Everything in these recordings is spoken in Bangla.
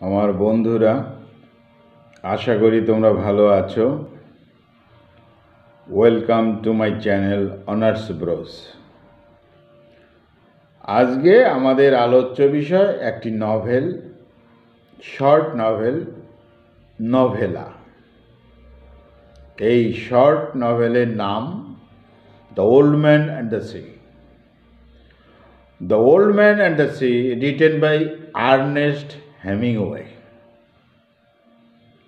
আমার বন্ধুরা, আশা করি তোমরা ভালো আছো। Welcome to my channel honours bros আজকে আমাদের আলোচ্য বিষয় একটি নভেল শর্ট নভেল নভেলা এই শর্ট নভেলের নাম the old man and the sea the old man and the sea written by Ernest Hemingway.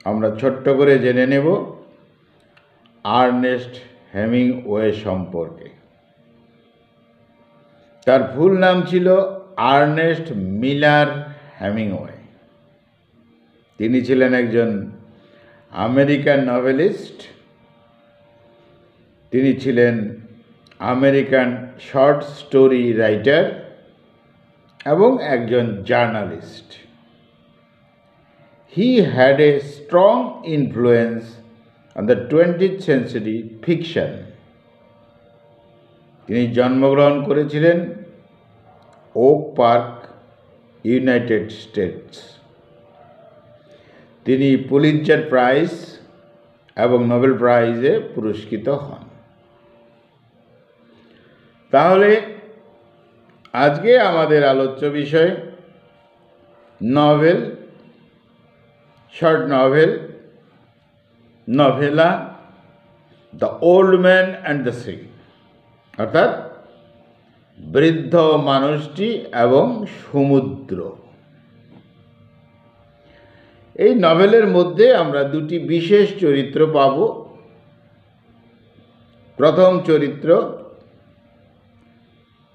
আমরা ছোট্ট করে জেনে নেব আর্নেস্ট হ্যামিংওয়ে সম্পর্কে। তার ফুল নাম ছিল আর্নেস্ট মিলার হ্যামিংওয়ে। তিনি ছিলেন একজন আমেরিকান নভেলিস্ট। তিনি ছিলেন আমেরিকান শর্ট স্টোরি রাইটার এবং একজন journalist. He had a strong influence on the twentieth century fiction তিনি জন্মগ্রহণ করেছিলেন ওক পার্ক ইউনাইটেড স্টেটস তিনি পুলিৎজার প্রাইজ এবং নোবেল প্রাইজে পুরস্কৃত হন। তাহলে, আজকে আমাদের আলোচ্য বিষয় novel short novel novella the old man and the sea অর্থাৎ বৃদ্ধ মানুষটি এবং সমুদ্র। এই নভেলের মধ্যে আমরা দুটি বিশেষ চরিত্র পাব। প্রথম চরিত্র,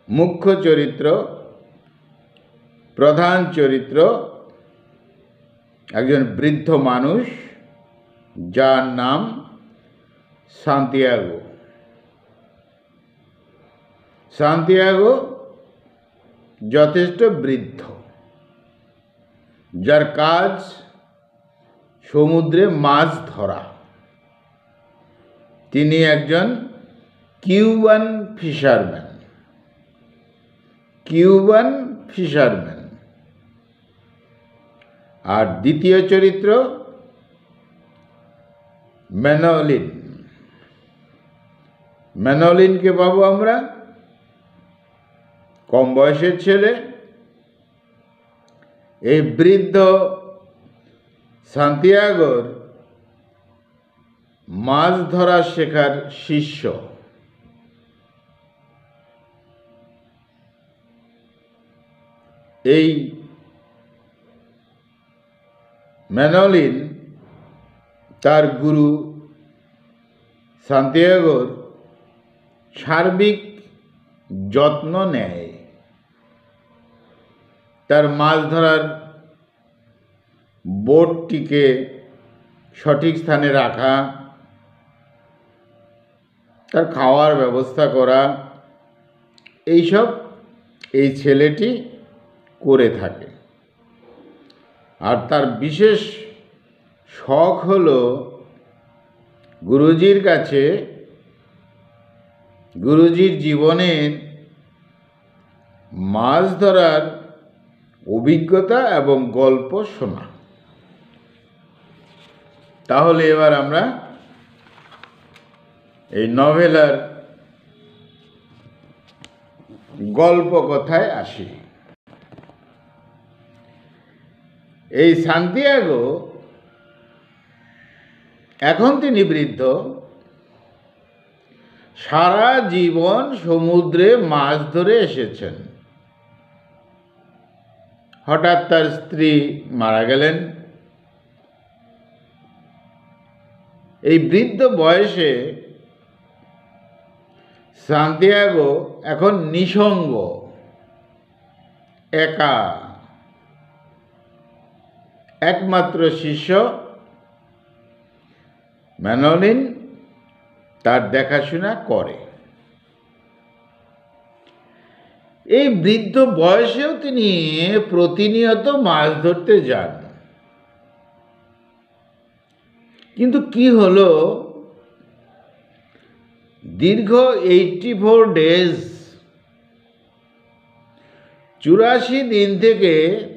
মুখ্য চরিত্র, প্রধান চরিত্র একজন বৃদ্ধ মানুষ, যার নাম সান্তিয়াগো। সান্তিয়াগো যথেষ্ট বৃদ্ধ, যার কাজ সমুদ্রে মাছ ধরা। তিনি একজন কিউবান ফিশারম্যান। Cuban fisherman. আর দ্বিতীয় চরিত্র ম্যানোলিন। ম্যানোলিনকে পাবো আমরা কম বয়সের ছেলে, এই বৃদ্ধ সান্তিয়াগোর মাছ ধরা শেখার শিষ্য। এই ম্যানোলিন তার গুরু সান্তিয়াগোর সার্বিক যত্ন নেয়। তার মাছ ধরার বোটটিকে সঠিক স্থানে রাখা, তার খাওয়ার ব্যবস্থা করা, এইসব এই ছেলেটি করে থাকে। আর তার বিশেষ শখ হল গুরুজির কাছে গুরুজির জীবনের মাছ ধরার অভিজ্ঞতা এবং গল্প শোনা। তাহলে এবার আমরা এই নভেলার গল্প কথায় আসি। এই সান্তিয়াগো এখন তিনি বৃদ্ধ সারা জীবন সমুদ্রে মাছ ধরে এসেছেন। হঠাৎ তার স্ত্রী মারা গেলেন। এই বৃদ্ধ বয়সে সান্তিয়াগো এখন নিসঙ্গ, একা। একমাত্র শিষ্য ম্যানোলিন তার দেখাশোনা করে। এই বৃদ্ধ বয়সেও তিনি প্রতিনিয়ত মাছ ধরতে যান। কিন্তু কি হলো? দীর্ঘ এইটটি ফোর ডেজ, চুরাশি দিন থেকে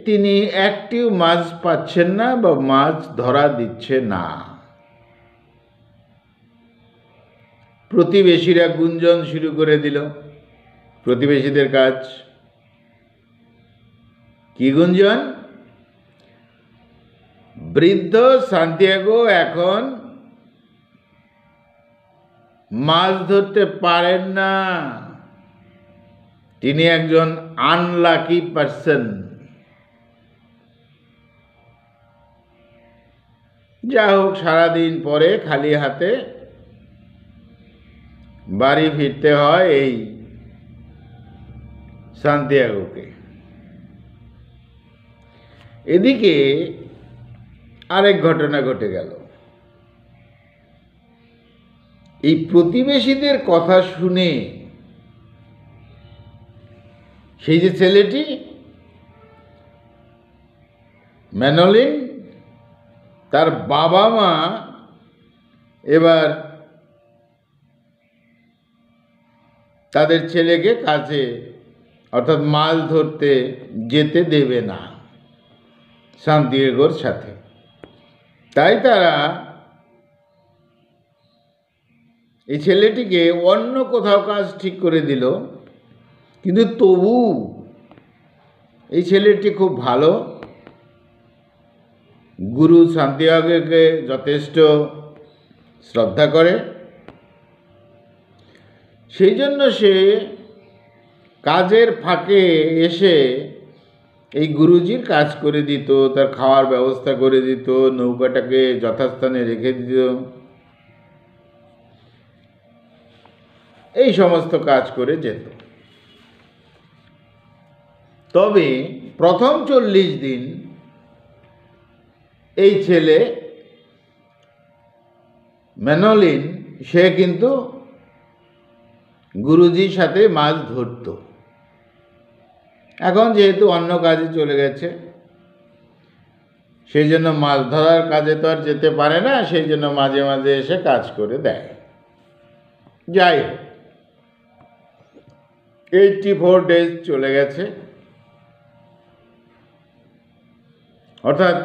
তিনি একটিও মাছ পাচ্ছেন না বা মাছ ধরা দিচ্ছে না। প্রতিবেশীরা গুঞ্জন শুরু করে দিল। প্রতিবেশীদের কাজ। কি গুঞ্জন? বৃদ্ধ সান্তিয়াগো এখন মাছ ধরতে পারেন না। তিনি একজন আনলাকি পার্সন যা হোক, সারাদিন পরে খালি হাতে বাড়ি ফিরতে হয় এই সান্তিয়াগোকে। এদিকে আরেক ঘটনা ঘটে গেল। এই প্রতিবেশীদের কথা শুনে সেই যে ছেলেটি, ম্যানলিন তার বাবা মা এবার তাদের ছেলেকে কাছে, অর্থাৎ মাছ ধরতে যেতে দেবে না শান্তিগর সাথে। তাই তারা এই ছেলেটিকে অন্য কোথাও কাজ ঠিক করে দিল। কিন্তু তবু এই ছেলেটি খুব ভালো গুরু শান্তিয়াগকে যথেষ্ট শ্রদ্ধা করে। সেই জন্য সে কাজের ফাঁকে এসে এই গুরুজির কাজ করে দিত, তার খাওয়ার ব্যবস্থা করে দিত, নৌকাটাকে যথাস্থানে রেখে দিত। এই সমস্ত কাজ করে যেত। তবে প্রথম চল্লিশ দিন এই ছেলে ম্যানোলিন সে কিন্তু গুরুজির সাথে মাছ ধরত। এখন যেহেতু অন্য কাজে চলে গেছে, সেই জন্য মাছ ধরার কাজে তো আর যেতে পারে না, সেই জন্য মাঝে মাঝে এসে কাজ করে দেয়। যাই হোক, এইটটি ফোর ডেজ চলে গেছে। অর্থাৎ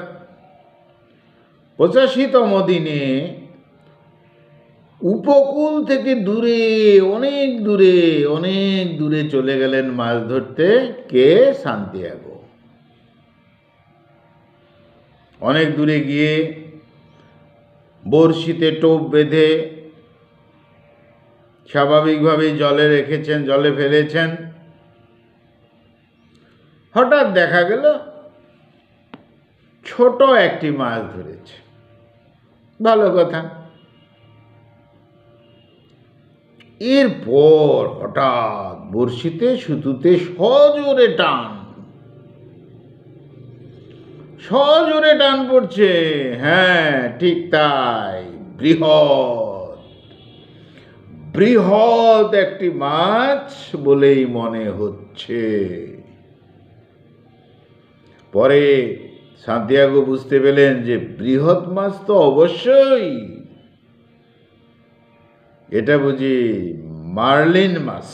পঁচাশিতম দিনে উপকূল থেকে দূরে, অনেক দূরে অনেক দূরে চলে গেলেন মাছ ধরতে কে? সান্তিয়াগো। অনেক দূরে গিয়ে বড়শিতে টোপ বেঁধে স্বাভাবিকভাবেই জলে রেখেছেন, জলে ফেলেছেন। হঠাৎ দেখা গেল ছোট একটি মাছ ধরেছে। ভালো কথা। এরপর হঠাৎ বড়শিতে সুতুতে সজোরে টান। সজোরে টান পড়ছে। হ্যাঁ ঠিক তাই, বৃহৎ। বৃহৎ একটি মাছ বলেই মনে হচ্ছে। পরে সান্তিয়াগো বুঝতে পেলেন যে বৃহৎ মাছ তো অবশ্যই। এটা বুঝি মার্লিন মাছ।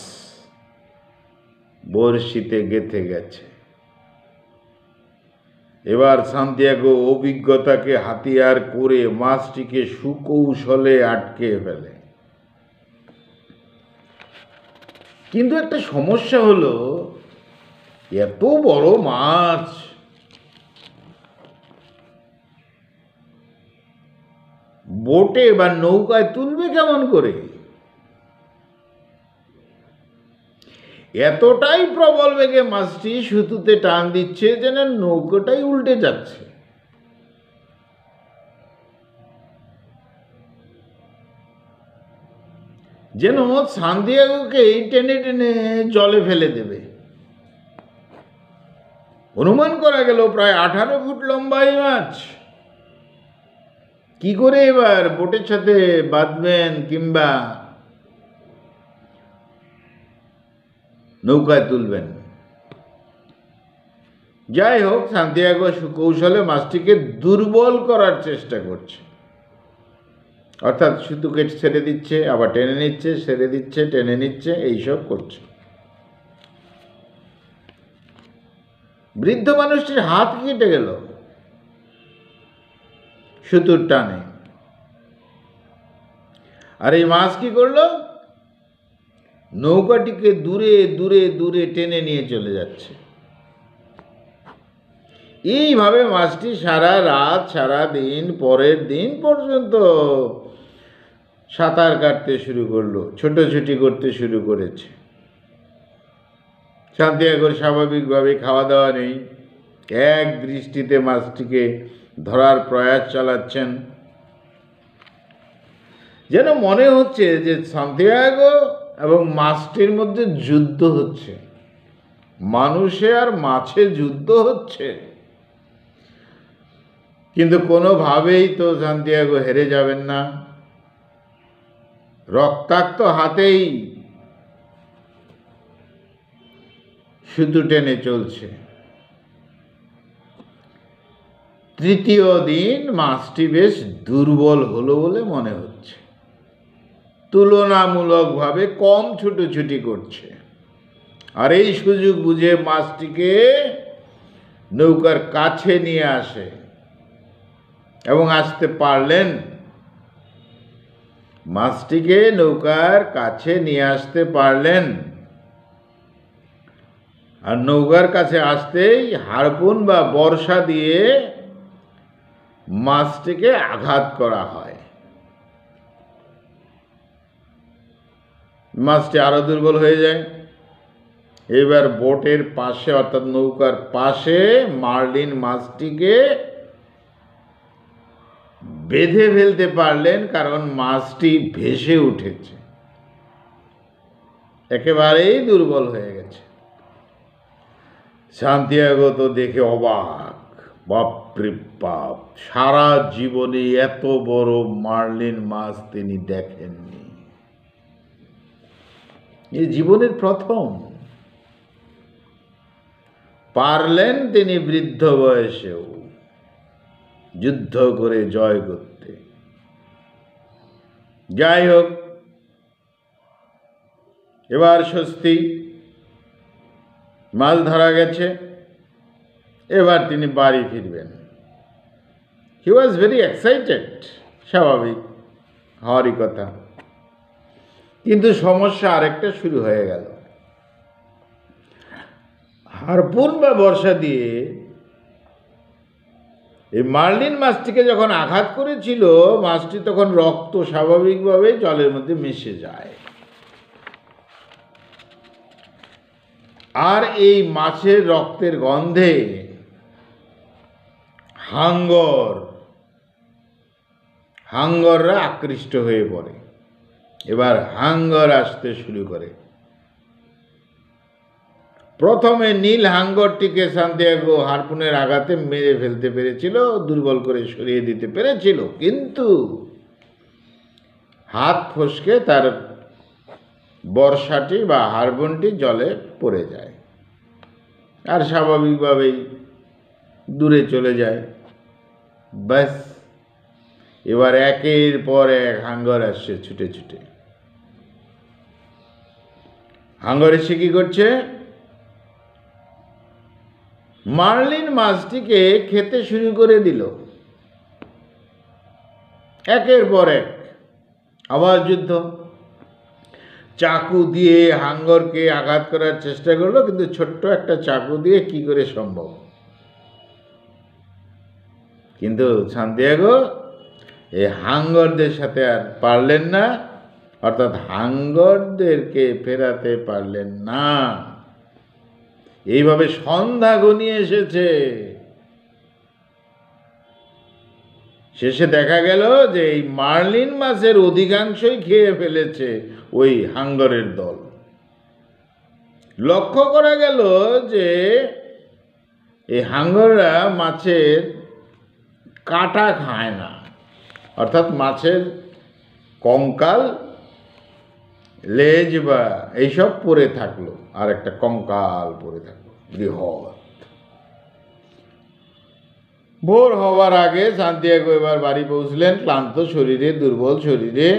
বড়শিতে গেথে গেছে। এবার সান্তিয়াগো অভিজ্ঞতাকে হাতিয়ার করে মাছটিকে সুকৌশলে আটকে ফেলে। কিন্তু একটা সমস্যা হলো, এত বড় মাছ বোটে বা নৌকায় তুলবে কেমন করে? এতটাই প্রবল বেগে মাছটি সুতুতে টান দিচ্ছে যেন নৌকোটাই উল্টে যাচ্ছে। যেন সান্দিয়াগোকে টেনে টেনে জলে ফেলে দেবে। অনুমান করা গেল প্রায় আঠারো ফুট লম্বা এই মাছ। কি করে এবার বোটের সাথে বাঁধবেন কিংবা নৌকায় তুলবেন? যাই হোক, সান্তিয়াগো সুকৌশলে মাছটিকে দুর্বল করার চেষ্টা করছে। অর্থাৎ সুতুকে ছেড়ে দিচ্ছে, আবার টেনে নিচ্ছে, ছেড়ে দিচ্ছে, টেনে নিচ্ছে, এইসব করছে। বৃদ্ধ মানুষটির হাত কেটে গেল। সুতুর টানে। আর এই মাছ কি করল? নৌকাটিকে দূরে দূরে দূরে টেনে নিয়ে চলে যাচ্ছে। এইভাবে মাছটি সারা রাত, সারা দিন, পরের দিন পর্যন্ত সাঁতার কাটতে শুরু করল, ছোটাছুটি করতে শুরু করেছে। শান্তিয়াগর স্বাভাবিকভাবে খাওয়া দাওয়া নেই। এক দৃষ্টিতে মাছটিকে ধরার প্রয়াস চালাচ্ছেন। যেন মনে হচ্ছে যে সান্তিয়াগো এবং মাছটির মধ্যে যুদ্ধ হচ্ছে। মানুষে আর মাছে যুদ্ধ হচ্ছে। কিন্তু কোনোভাবেই তো সান্তিয়াগো হেরে যাবেন না। রক্তাক্ত হাতেই সুতো টেনে চলছে। তৃতীয় দিন মাছটি বেশ দুর্বল হলো বলে মনে হচ্ছে। তুলনামূলকভাবে কম ছুটোছুটি করছে। আর এই সুযোগ বুঝে মাছটিকে নৌকার কাছে নিয়ে আসে এবং আসতে পারলেন। মাছটিকে নৌকার কাছে নিয়ে আসতে পারলেন। আর নৌকার কাছে আসতেই হারপুন বা বর্ষা দিয়ে মাছটিকে আঘাত করা হয়। মাছটি আরও দুর্বল হয়ে যায়। এবার বোটের পাশে, অর্থাৎ নৌকার পাশে মার্লিন মাছটিকে বেঁধে ফেলতে পারলেন, কারণ মাছটি ভেসে উঠেছে। একেবারেই দুর্বল হয়ে গেছে। শান্তিয়াগো তো দেখে অবাক। বাপরে বাপ, সারা জীবনে এত বড় মার্লিন মাছ তিনি দেখেননি। এ জীবনের প্রথম। পারলেন তিনি বৃদ্ধ বয়সেও যুদ্ধ করে জয় করতে। যাই হোক, এবার স্বস্তি, মাছ ধরা গেছে। এবার তিনি বাড়ি ফিরবেন। হি ওয়াজ ভেরি এক্সাইটেড স্বাভাবিক, হওয়ারই কথা। কিন্তু সমস্যা আরেকটা শুরু হয়ে গেল। হারপুন বা বর্ষা দিয়ে এই মার্লিন মাছটিকে যখন আঘাত করেছিল, মাছটি তখন রক্ত স্বাভাবিকভাবে জলের মধ্যে মিশে যায়। আর এই মাছের রক্তের গন্ধে হাঙ্গর। হাঙ্গররা আকৃষ্ট হয়ে পড়ে। এবার হাঙ্গর আসতে শুরু করে। প্রথমে নীল হাঙ্গরটিকে সান্তিয়াগো হারপুনের আঘাতে মেরে ফেলতে পেরেছিল, দুর্বল করে সরিয়ে দিতে পেরেছিল, কিন্তু হাত ফসকে তার বর্ষাটি বা হারবনটি জলে পড়ে যায়। আর স্বাভাবিকভাবেই দূরে চলে যায়। ব্যাস। এবার একের পর এক হাঙ্গর আসছে ছুটে ছুটে। হাঙ্গর এসে কি করছে? মার্লিন মাছটিকে খেতে শুরু করে দিল। একের পর এক আবার যুদ্ধ। চাকু দিয়ে হাঙ্গরকে আঘাত করার চেষ্টা করল, কিন্তু ছোট্ট একটা চাকু দিয়ে কি করে সম্ভব? কিন্তু সান্তিয়াগো এই হাঙ্গরদের সাথে আর পারলেন না, অর্থাৎ হাঙ্গরদেরকে ফেরাতে পারলেন না। এইভাবে সন্ধ্যা ঘনিয়ে এসেছে। শেষে দেখা গেল যে এই মার্লিন মাছের অধিকাংশই খেয়ে ফেলেছে ওই হাঙ্গরের দল। লক্ষ্য করা গেল যে এই হাঙ্গররা মাছের কাটা খায় না। অর্থাৎ মাছের কঙ্কাল, লেজ বা এইসব পরে থাকল, আর একটা কঙ্কাল পরে থাকল, বৃহৎ। ভোর হওয়ার আগে সান্তিয়াগো এবার বাড়ি পৌঁছলেন, ক্লান্ত শরীরে, দুর্বল শরীরে।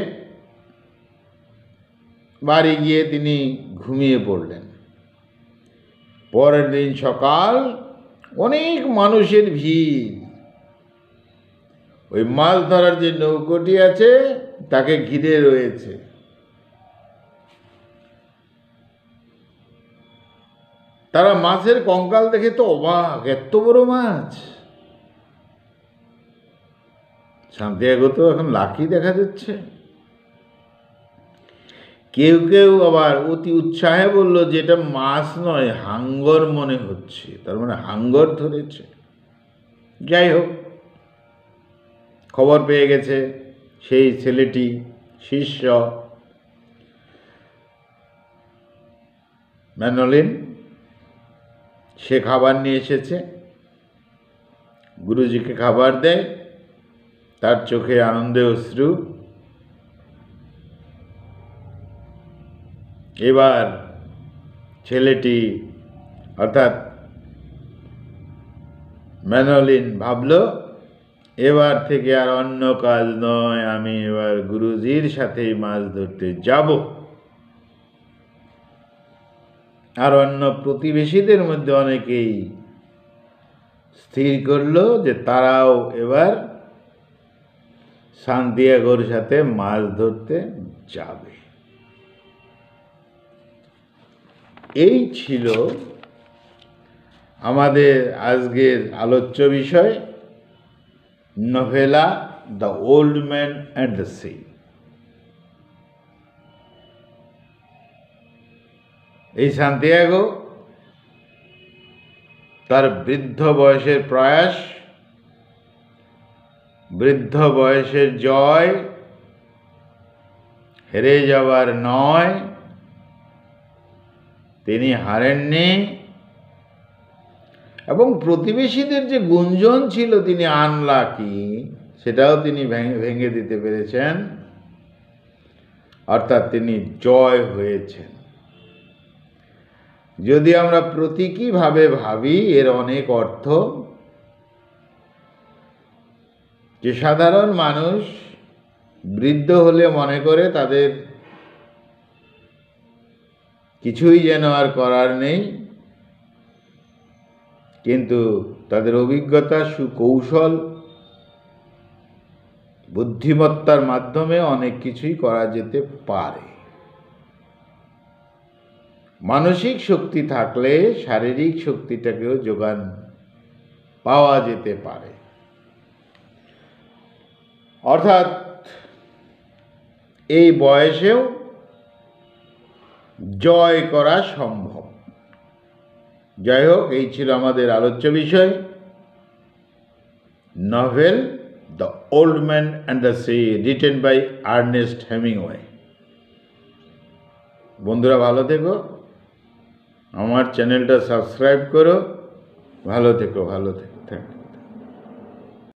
বাড়ি গিয়ে তিনি ঘুমিয়ে পড়লেন। পরের দিন সকাল অনেক মানুষের ভিড়। ওই মাছ ধরার যে নৌকোটি আছে, তাকে ঘিরে রয়েছে। তারা মাছের কঙ্কাল দেখে তো অবাক, এত বড় মাছ। সান্তিয়াগো এখন লাকি দেখা যাচ্ছে। কেউ কেউ আবার অতি উৎসাহে বলল যে এটা মাছ নয়, হাঙ্গর মনে হচ্ছে। তার মানে হাঙ্গর ধরেছে। যাই হোক খবর পেয়ে গেছে সেই ছেলেটি, শিষ্য। ম্যানলিন সে খাবার নিয়ে এসেছে। গুরুজিকে খাবার দেয়, তার চোখে আনন্দে অশ্রু। এবার ছেলেটি, অর্থাৎ ম্যানলিন ভাবল এবার থেকে আর অন্য কাজ নয়, আমি এবার গুরুজির সাথেই মাছ ধরতে যাব। আর অন্য প্রতিবেশীদের মধ্যে অনেকেই স্থির করল যে তারাও এবার সান্তিয়াগোর সাথে মাছ ধরতে যাবে। এই ছিল আমাদের আজকের আলোচ্য বিষয়। Novella the old man and the sea এই সান্তিয়াগো তার বৃদ্ধ বয়সের প্রয়াস, বৃদ্ধ বয়সের জয়, হেরে যাওয়ার নয়, তিনি হারেননি। এবং প্রতিবেশীদের যে গুঞ্জন ছিল তিনি আনলাকি সেটাও তিনি ভেঙে দিতে পেরেছেন। অর্থাৎ তিনি জয় হয়েছেন। যদি আমরা প্রতীকীভাবে ভাবি, এর অনেক অর্থ। যে সাধারণ মানুষ বৃদ্ধ হলে মনে করে তাদের কিছুই যেন আর করার নেই। কিন্তু তাদের অভিজ্ঞতা, সুকৌশল, বুদ্ধিমত্তার মাধ্যমে অনেক কিছুই করা যেতে পারে। মানসিক শক্তি থাকলে শারীরিক শক্তিটাকেও যোগান পাওয়া যেতে পারে। অর্থাৎ এই বয়সেও জয় করা সম্ভব। যাই হোক, এই ছিল আমাদের আলোচ্য বিষয়। Novel the old man and the sea written by Ernest Hemingway বন্ধুরা, ভালো থেকো। আমার চ্যানেলটা সাবস্ক্রাইব করো। ভালো থেকো ভালো থেকো।